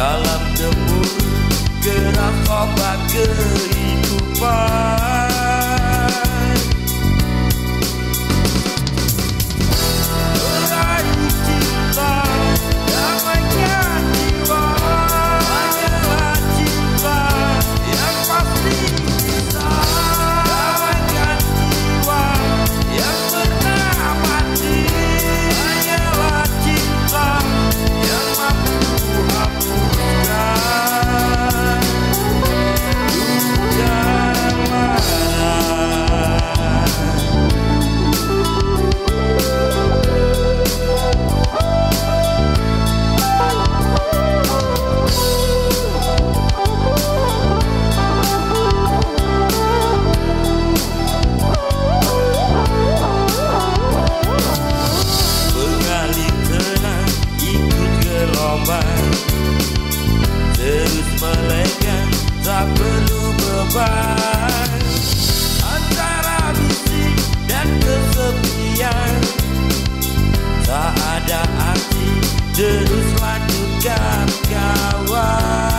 Dalam gemuruh gerak ombak kehidupan Teruslah ku kawan.